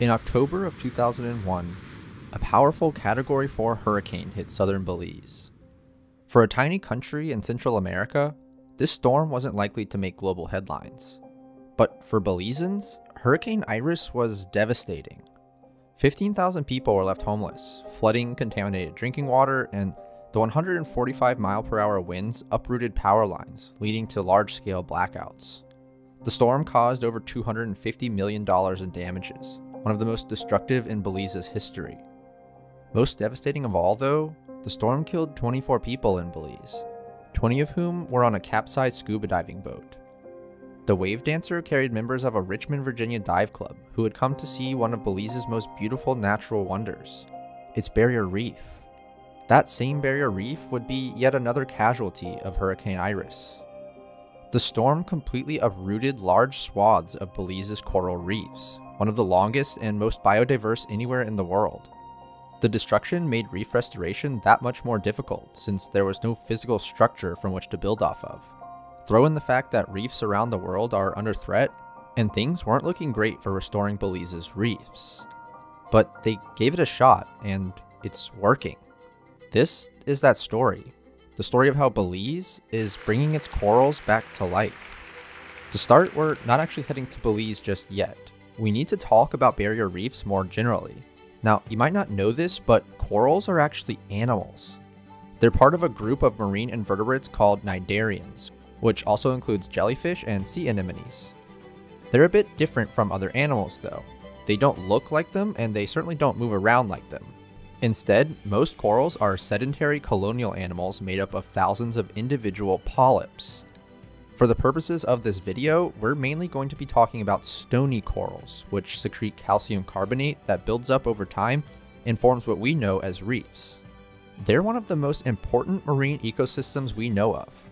In October of 2001, a powerful Category 4 hurricane hit southern Belize. For a tiny country in Central America, this storm wasn't likely to make global headlines. But for Belizeans, Hurricane Iris was devastating. 15,000 people were left homeless, flooding contaminated drinking water, and the 145 mile per hour winds uprooted power lines, leading to large scale blackouts. The storm caused over $250 million in damages, one of the most destructive in Belize's history. Most devastating of all, though, the storm killed 24 people in Belize, 20 of whom were on a capsized scuba diving boat. The wave dancer carried members of a Richmond, Virginia dive club who had come to see one of Belize's most beautiful natural wonders, its barrier reef. That same barrier reef would be yet another casualty of Hurricane Iris. The storm completely uprooted large swaths of Belize's coral reefs, one of the longest and most biodiverse anywhere in the world. The destruction made reef restoration that much more difficult since there was no physical structure from which to build off of. Throw in the fact that reefs around the world are under threat, and things weren't looking great for restoring Belize's reefs. But they gave it a shot, and it's working. This is that story the story of how Belize is bringing its corals back to life. To start, we're not actually heading to Belize just yet. We need to talk about barrier reefs more generally. Now, you might not know this, but corals are actually animals. They're part of a group of marine invertebrates called cnidarians, which also includes jellyfish and sea anemones. They're a bit different from other animals, though. They don't look like them, and they certainly don't move around like them. Instead, most corals are sedentary colonial animals made up of thousands of individual polyps. For the purposes of this video, we're mainly going to be talking about stony corals, which secrete calcium carbonate that builds up over time and forms what we know as reefs. They're one of the most important marine ecosystems we know of.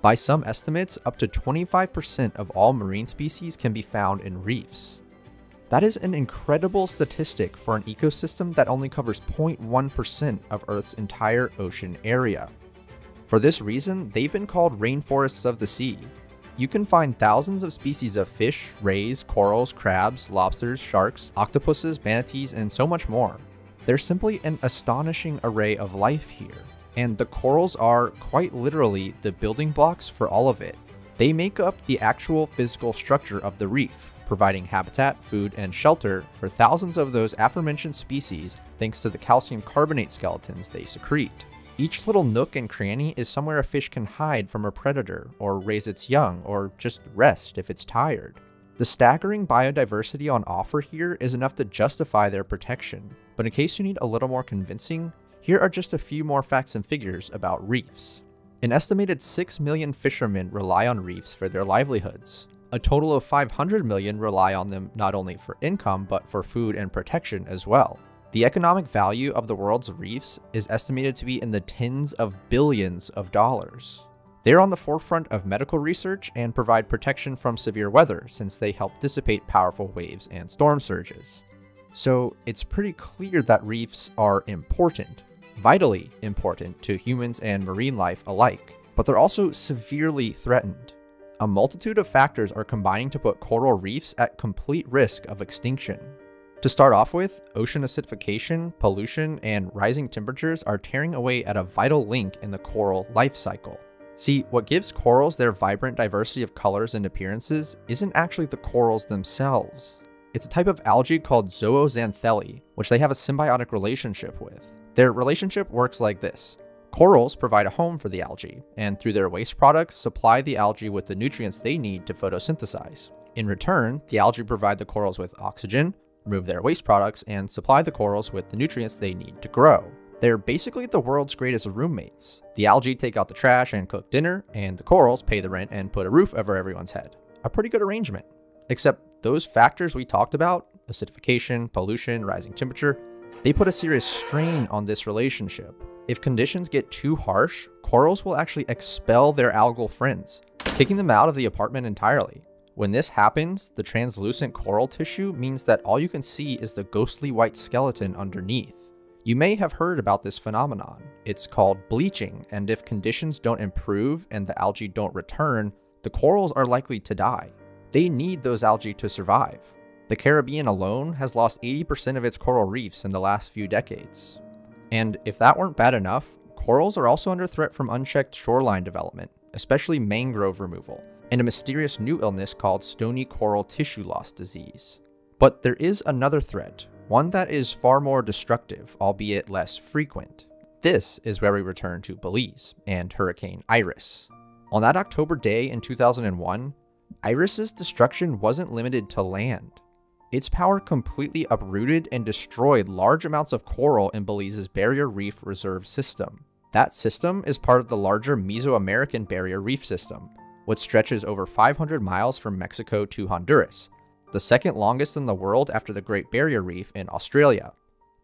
By some estimates, up to 25% of all marine species can be found in reefs. That is an incredible statistic for an ecosystem that only covers 0.1% of Earth's entire ocean area. For this reason, they've been called rainforests of the sea. You can find thousands of species of fish, rays, corals, crabs, lobsters, sharks, octopuses, manatees, and so much more. There's simply an astonishing array of life here, and the corals are, quite literally, the building blocks for all of it. They make up the actual physical structure of the reef, providing habitat, food, and shelter for thousands of those aforementioned species thanks to the calcium carbonate skeletons they secrete. Each little nook and cranny is somewhere a fish can hide from a predator, or raise its young, or just rest if it's tired. The staggering biodiversity on offer here is enough to justify their protection, but in case you need a little more convincing, here are just a few more facts and figures about reefs. An estimated 6 million fishermen rely on reefs for their livelihoods, a total of 500 million rely on them not only for income, but for food and protection as well. The economic value of the world's reefs is estimated to be in the tens of billions of dollars. They're on the forefront of medical research and provide protection from severe weather since they help dissipate powerful waves and storm surges. So it's pretty clear that reefs are important, vitally important to humans and marine life alike, but they're also severely threatened. A multitude of factors are combining to put coral reefs at complete risk of extinction. To start off with, ocean acidification, pollution, and rising temperatures are tearing away at a vital link in the coral life cycle. See, what gives corals their vibrant diversity of colors and appearances isn't actually the corals themselves. It's a type of algae called zooxanthellae, which they have a symbiotic relationship with. Their relationship works like this. Corals provide a home for the algae, and through their waste products, supply the algae with the nutrients they need to photosynthesize. In return, the algae provide the corals with oxygen, remove their waste products, and supply the corals with the nutrients they need to grow. They're basically the world's greatest roommates. The algae take out the trash and cook dinner, and the corals pay the rent and put a roof over everyone's head. A pretty good arrangement. Except those factors we talked about acidification, pollution, rising temperature they put a serious strain on this relationship. If conditions get too harsh, corals will actually expel their algal friends, kicking them out of the apartment entirely. When this happens, the translucent coral tissue means that all you can see is the ghostly white skeleton underneath. You may have heard about this phenomenon. It's called bleaching, and if conditions don't improve and the algae don't return, the corals are likely to die. They need those algae to survive. The Caribbean alone has lost 80% of its coral reefs in the last few decades. And if that weren't bad enough, corals are also under threat from unchecked shoreline development, especially mangrove removal, and a mysterious new illness called stony coral tissue loss disease. But there is another threat, one that is far more destructive, albeit less frequent. This is where we return to Belize and Hurricane Iris. On that October day in 2001, Iris's destruction wasn't limited to land. Its power completely uprooted and destroyed large amounts of coral in Belize's Barrier Reef Reserve System. That system is part of the larger Mesoamerican Barrier Reef System, which stretches over 500 miles from Mexico to Honduras, the second longest in the world after the Great Barrier Reef in Australia.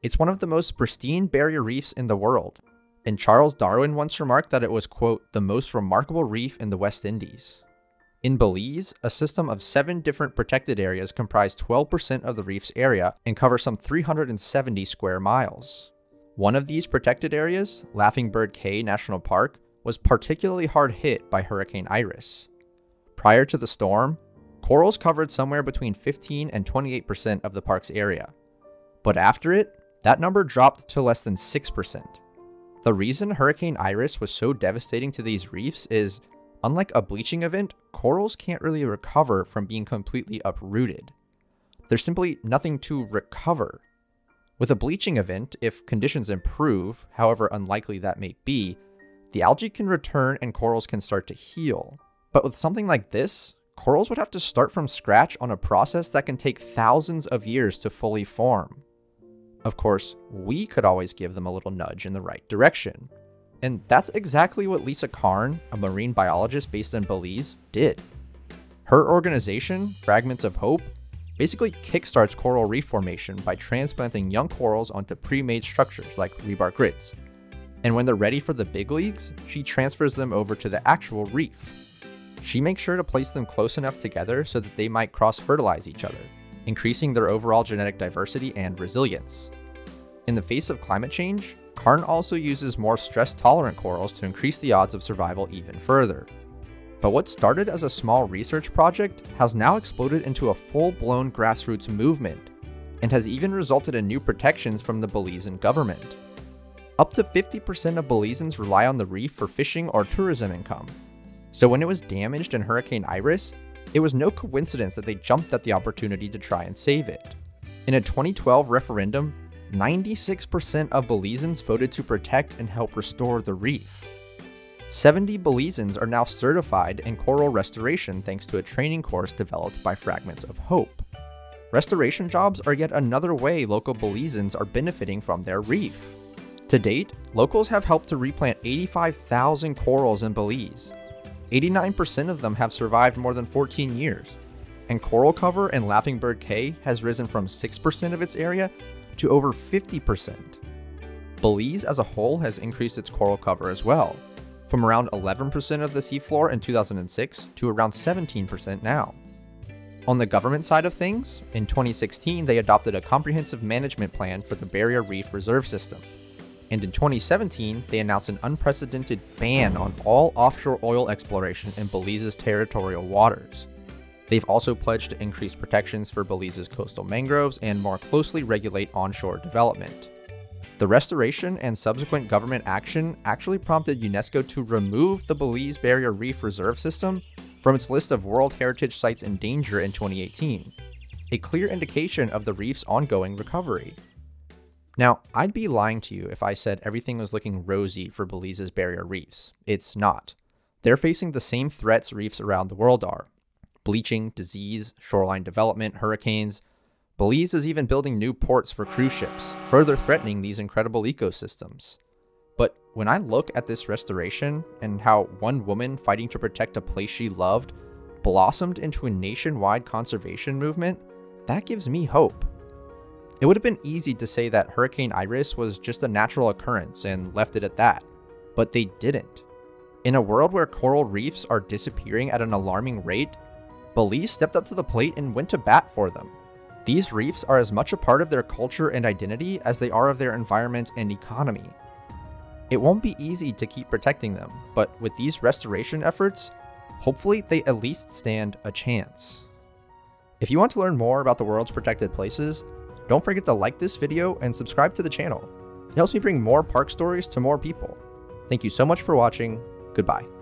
It's one of the most pristine barrier reefs in the world, and Charles Darwin once remarked that it was, quote, the most remarkable reef in the West Indies. In Belize, a system of seven different protected areas comprise 12% of the reef's area and cover some 370 square miles. One of these protected areas, Laughing Bird Caye National Park, was particularly hard hit by Hurricane Iris. Prior to the storm, corals covered somewhere between 15 and 28% of the park's area. But after it, that number dropped to less than 6%. The reason Hurricane Iris was so devastating to these reefs is Unlike a bleaching event, corals can't really recover from being completely uprooted. There's simply nothing to recover. With a bleaching event, if conditions improve, however unlikely that may be, the algae can return and corals can start to heal. But with something like this, corals would have to start from scratch on a process that can take thousands of years to fully form. Of course, we could always give them a little nudge in the right direction. And that's exactly what Lisa Carne, a marine biologist based in Belize, did. Her organization, Fragments of Hope, basically kickstarts coral reef formation by transplanting young corals onto pre-made structures like rebar grids. And when they're ready for the big leagues, she transfers them over to the actual reef. She makes sure to place them close enough together so that they might cross-fertilize each other, increasing their overall genetic diversity and resilience. In the face of climate change, Carne also uses more stress-tolerant corals to increase the odds of survival even further. But what started as a small research project has now exploded into a full-blown grassroots movement, and has even resulted in new protections from the Belizean government. Up to 50% of Belizeans rely on the reef for fishing or tourism income. So when it was damaged in Hurricane Iris, it was no coincidence that they jumped at the opportunity to try and save it. In a 2012 referendum, 96% of Belizeans voted to protect and help restore the reef. 70 Belizeans are now certified in coral restoration thanks to a training course developed by Fragments of Hope. Restoration jobs are yet another way local Belizeans are benefiting from their reef. To date, locals have helped to replant 85,000 corals in Belize. 89% of them have survived more than 14 years, and coral cover in Laughing Bird Caye has risen from 6% of its area to over 50%. Belize as a whole has increased its coral cover as well, from around 11% of the seafloor in 2006 to around 17% now. On the government side of things, in 2016 they adopted a comprehensive management plan for the Barrier Reef Reserve System. And in 2017, they announced an unprecedented ban on all offshore oil exploration in Belize's territorial waters. They've also pledged to increase protections for Belize's coastal mangroves and more closely regulate onshore development. The restoration and subsequent government action actually prompted UNESCO to remove the Belize Barrier Reef Reserve System from its list of World Heritage Sites in danger in 2018, a clear indication of the reef's ongoing recovery. Now, I'd be lying to you if I said everything was looking rosy for Belize's barrier reefs. It's not. They're facing the same threats reefs around the world are, bleaching, disease, shoreline development, hurricanes. Belize is even building new ports for cruise ships, further threatening these incredible ecosystems. But when I look at this restoration and how one woman fighting to protect a place she loved blossomed into a nationwide conservation movement, that gives me hope. It would have been easy to say that Hurricane Iris was just a natural occurrence and left it at that, but they didn't. In a world where coral reefs are disappearing at an alarming rate, Belize stepped up to the plate and went to bat for them. These reefs are as much a part of their culture and identity as they are of their environment and economy. It won't be easy to keep protecting them, but with these restoration efforts, hopefully they at least stand a chance. If you want to learn more about the world's protected places, don't forget to like this video and subscribe to the channel. It helps me bring more park stories to more people. Thank you so much for watching. Goodbye.